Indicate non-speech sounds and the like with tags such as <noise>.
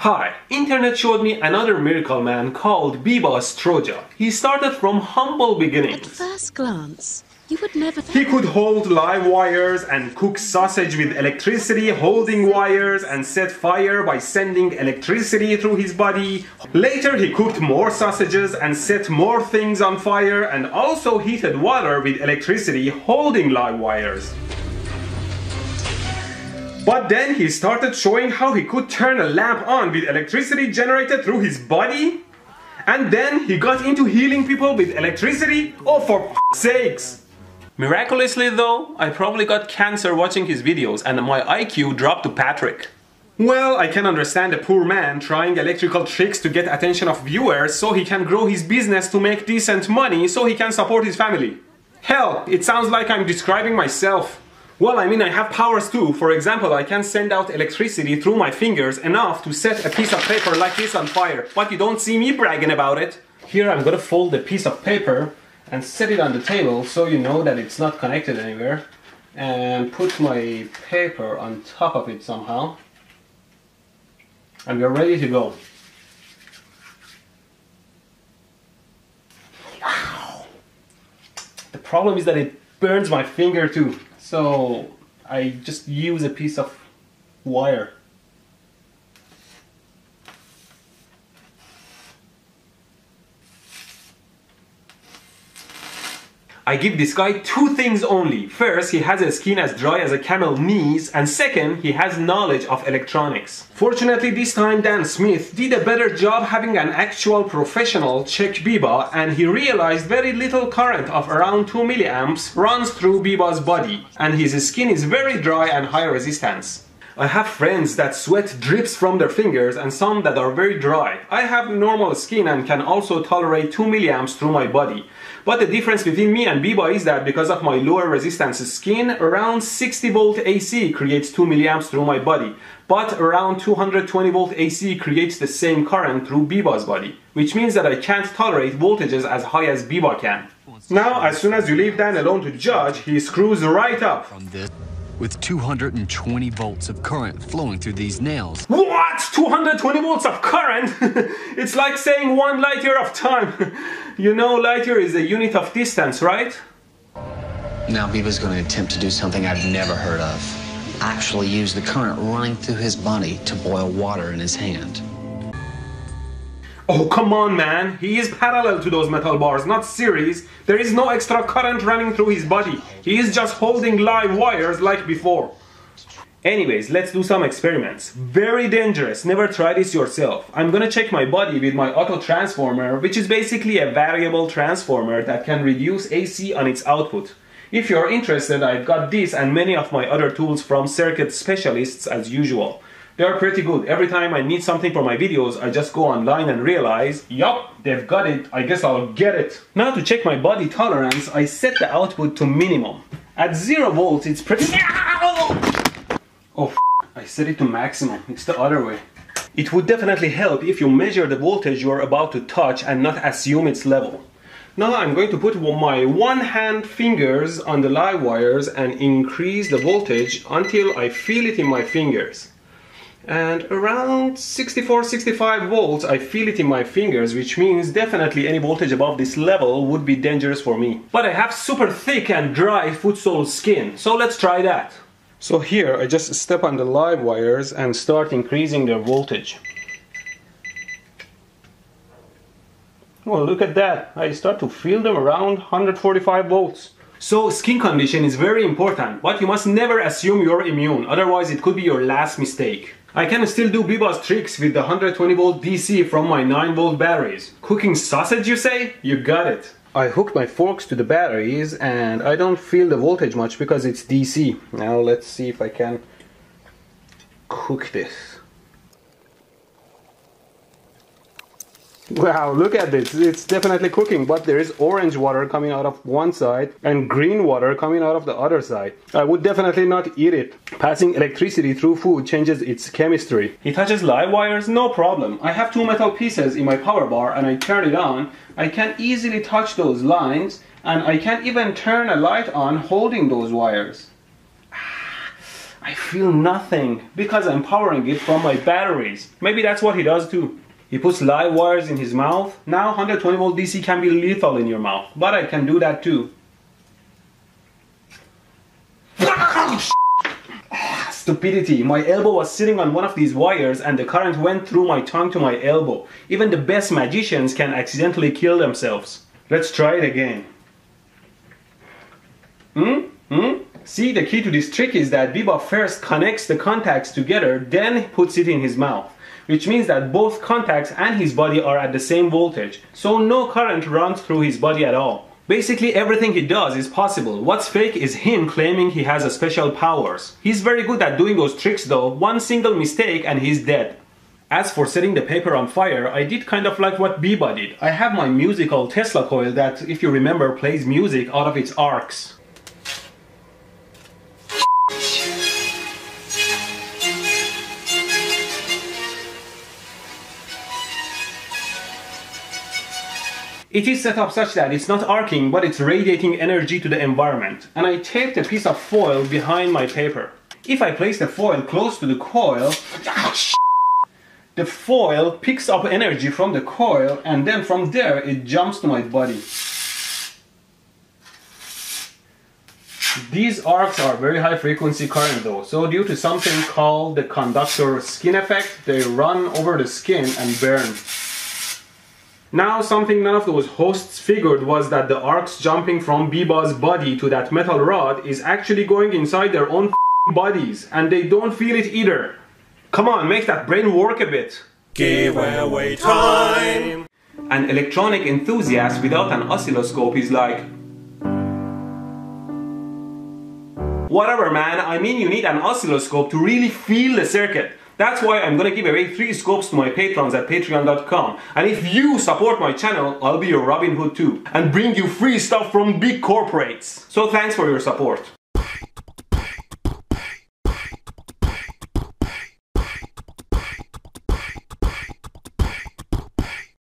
Hi, internet showed me another miracle man called Biba Struja. He started from humble beginnings. At first glance, you would never He could hold live wires and cook sausage with electricity, holding wires and set fire by sending electricity through his body. Later he cooked more sausages and set more things on fire and also heated water with electricity holding live wires. But then he started showing how he could turn a lamp on with electricity generated through his body. And then he got into healing people with electricity. Oh, for f- sakes! Miraculously, though, I probably got cancer watching his videos and my IQ dropped to Patrick. Well, I can understand a poor man trying electrical tricks to get attention of viewers so he can grow his business to make decent money so he can support his family. Hell, it sounds like I'm describing myself. Well, I mean, I have powers too. For example, I can send out electricity through my fingers enough to set a piece of paper like this on fire, but you don't see me bragging about it. Here I'm gonna fold a piece of paper and set it on the table so you know that it's not connected anywhere. And put my paper on top of it somehow. And we're ready to go. Wow! The problem is that it burns my finger too. So I just use a piece of wire. I give this guy two things only. First, he has a skin as dry as a camel knees, and second, he has knowledge of electronics. Fortunately, this time Dan Smith did a better job having an actual professional check Biba, and he realized very little current of around 2 milliamps runs through Biba's body, and his skin is very dry and high resistance. I have friends that sweat drips from their fingers and some that are very dry. I have normal skin and can also tolerate 2 milliamps through my body. But the difference between me and Biba is that because of my lower resistance skin, around 60 volt AC creates 2 milliamps through my body. But around 220 volt AC creates the same current through Biba's body. Which means that I can't tolerate voltages as high as Biba can. Now, as soon as you leave Dan alone to judge, he screws right up. From this with 220 volts of current flowing through these nails. What? 220 volts of current? <laughs> it's like saying one light year of time. <laughs> you know, light year is a unit of distance, right? Now Biba's going to attempt to do something I've never heard of. Actually use the current running through his body to boil water in his hand. Oh, come on, man. He is parallel to those metal bars, not series. There is no extra current running through his body. He is just holding live wires like before. Anyways, let's do some experiments. Very dangerous, never try this yourself. I'm gonna check my body with my auto transformer, which is basically a variable transformer that can reduce AC on its output. If you're interested, I've got this and many of my other tools from circuit specialists as usual. They are pretty good. Every time I need something for my videos, I just go online and realize, yup, they've got it, I guess I'll get it. Now to check my body tolerance, I set the output to minimum. At zero volts, it's pretty... <laughs> Oh, I set it to maximum. It's the other way. It would definitely help if you measure the voltage you are about to touch and not assume its level. Now I'm going to put my one hand fingers on the live wires and increase the voltage until I feel it in my fingers. And around 64-65 volts I feel it in my fingers which means definitely any voltage above this level would be dangerous for me. But I have super thick and dry foot sole skin so let's try that. So here I just step on the live wires and start increasing their voltage. Well, look at that. I start to feel them around 145 volts. So skin condition is very important, but you must never assume you're immune, otherwise it could be your last mistake. I can still do Biba's tricks with the 120 volt DC from my 9 volt batteries. Cooking sausage you say? You got it. I hooked my forks to the batteries and I don't feel the voltage much because it's DC. Now let's see if I can cook this. Wow, look at this. It's definitely cooking, but there is orange water coming out of one side and green water coming out of the other side. I would definitely not eat it. Passing electricity through food changes its chemistry. It touches live wires, no problem. I have two metal pieces in my power bar and I turn it on. I can easily touch those lines and I can even turn a light on holding those wires. Ah, I feel nothing because I'm powering it from my batteries. Maybe that's what he does too. He puts live wires in his mouth. Now 120 volt DC can be lethal in your mouth, but I can do that too. Stupidity. My elbow was sitting on one of these wires and the current went through my tongue to my elbow. Even the best magicians can accidentally kill themselves. Let's try it again. Hmm? Hmm? See, the key to this trick is that Bebop first connects the contacts together, then puts it in his mouth. Which means that both contacts and his body are at the same voltage, so no current runs through his body at all. Basically everything he does is possible. What's fake is him claiming he has a special powers. He's very good at doing those tricks though, one single mistake and he's dead. As for setting the paper on fire, I did kind of like what Biba did. I have my musical Tesla coil that, if you remember, plays music out of its arcs. It is set up such that it's not arcing, but it's radiating energy to the environment. And I taped a piece of foil behind my paper. If I place the foil close to the coil, <laughs> the foil picks up energy from the coil and then from there it jumps to my body. These arcs are very high frequency current though, so due to something called the conductor skin effect, they run over the skin and burn. Now something none of those hosts figured was that the arcs jumping from Biba's body to that metal rod is actually going inside their own bodies and they don't feel it either. Come on, make that brain work a bit. Giveaway time! An electronic enthusiast without an oscilloscope is like, Whatever man, I mean you need an oscilloscope to really feel the circuit. That's why I'm gonna give away three scopes to my patrons at patreon.com. And if you support my channel, I'll be your Robin Hood too. And bring you free stuff from big corporates. So thanks for your support.